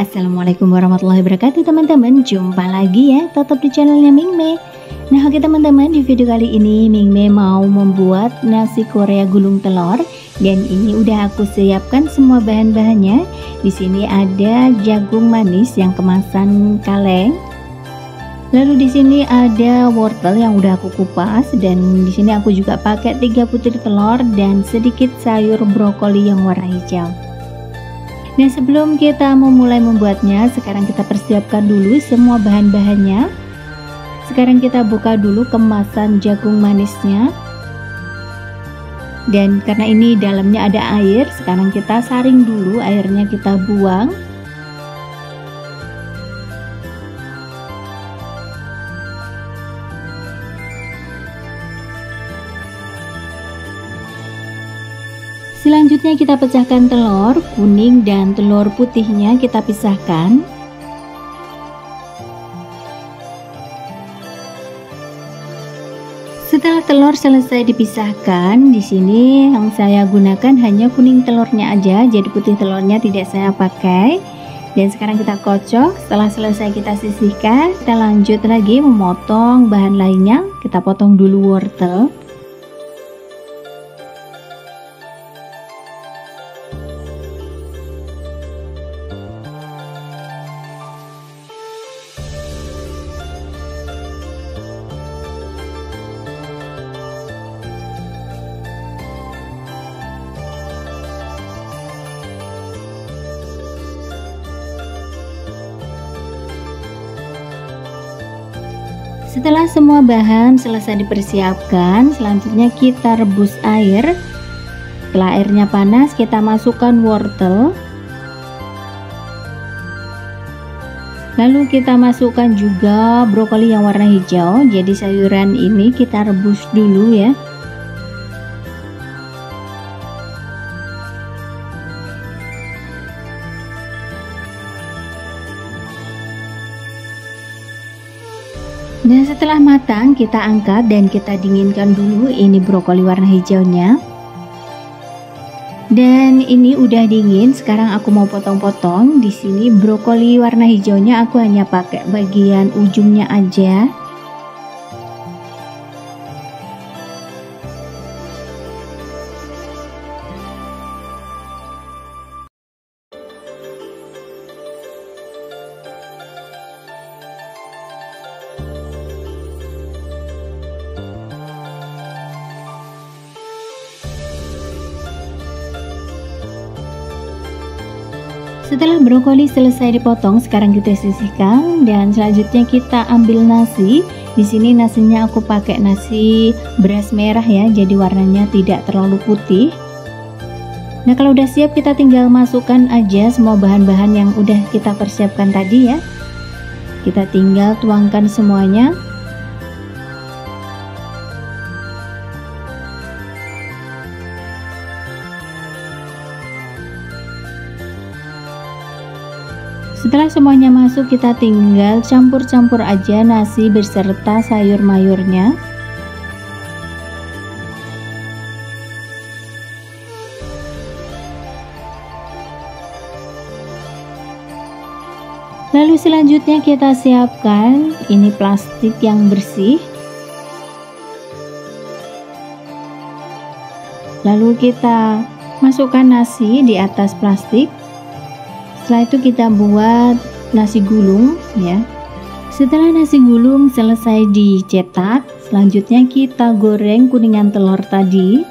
Assalamualaikum warahmatullahi wabarakatuh teman-teman. Jumpa lagi ya, tetap di channelnya Mingme Nah oke teman-teman, di video kali ini Mingme mau membuat nasi korea gulung telur. Dan ini udah aku siapkan semua bahan-bahannya. Di sini ada jagung manis yang kemasan kaleng. Lalu di sini ada wortel yang udah aku kupas. Dan di sini aku juga pakai 3 butir telur dan sedikit sayur brokoli yang warna hijau. Nah sebelum kita memulai membuatnya sekarang kita persiapkan dulu semua bahan-bahannya. Sekarang kita buka dulu kemasan jagung manisnya. Dan karena ini dalamnya ada air sekarang kita saring dulu airnya kita buang Selanjutnya kita pecahkan telur kuning dan telur putihnya kita pisahkan. Setelah telur selesai dipisahkan, di sini yang saya gunakan hanya kuning telurnya aja, jadi putih telurnya tidak saya pakai. Dan sekarang kita kocok. Setelah selesai kita sisihkan, kita lanjut lagi memotong bahan lainnya. Kita potong dulu wortel. Setelah semua bahan selesai dipersiapkan, selanjutnya kita rebus air. Setelah airnya panas, kita masukkan wortel. Lalu kita masukkan juga brokoli yang warna hijau. Jadi sayuran ini kita rebus dulu ya. Dan setelah matang kita angkat dan kita dinginkan dulu ini brokoli warna hijaunya. Dan ini udah dingin, sekarang aku mau potong-potong. Di sini brokoli warna hijaunya aku hanya pakai bagian ujungnya aja. Setelah brokoli selesai dipotong, sekarang kita sisihkan dan selanjutnya kita ambil nasi. Di sini nasinya aku pakai nasi beras merah ya, jadi warnanya tidak terlalu putih. Nah, kalau udah siap kita tinggal masukkan aja semua bahan-bahan yang udah kita persiapkan tadi ya. Kita tinggal tuangkan semuanya. Setelah semuanya masuk kita tinggal campur-campur aja nasi beserta sayur mayurnya. Lalu selanjutnya kita siapkan ini plastik yang bersih. Lalu kita masukkan nasi di atas plastik setelah itu kita buat nasi gulung ya. Setelah nasi gulung selesai dicetak selanjutnya kita goreng kuningan telur tadi.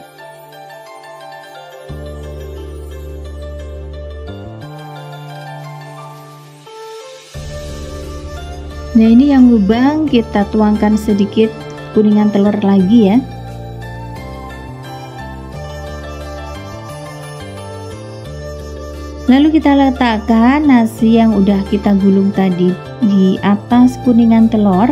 Nah ini yang lubang kita tuangkan sedikit kuningan telur lagi ya Lalu kita letakkan nasi yang udah kita gulung tadi di atas kuningan telur.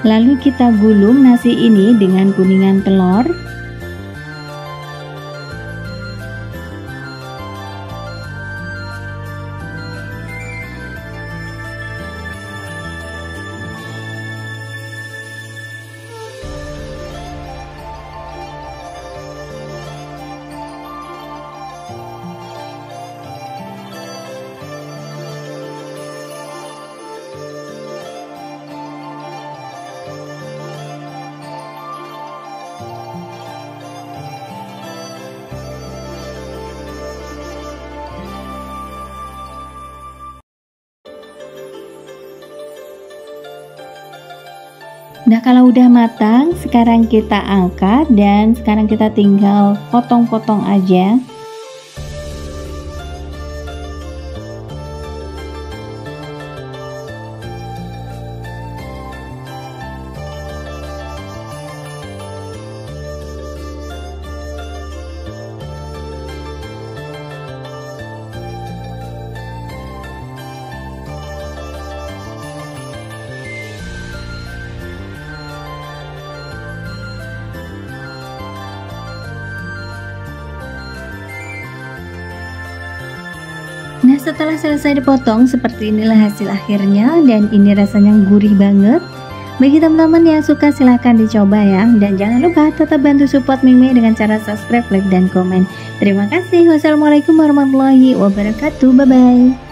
Lalu kita gulung nasi ini dengan kuningan telur. Nah kalau udah matang sekarang kita angkat dan sekarang kita tinggal potong-potong aja setelah selesai dipotong seperti inilah hasil akhirnya dan ini rasanya gurih banget. Bagi teman-teman yang suka silahkan dicoba ya. Dan jangan lupa tetap bantu support Mimi dengan cara subscribe, like, dan komen. Terima kasih. Wassalamualaikum warahmatullahi wabarakatuh. Bye bye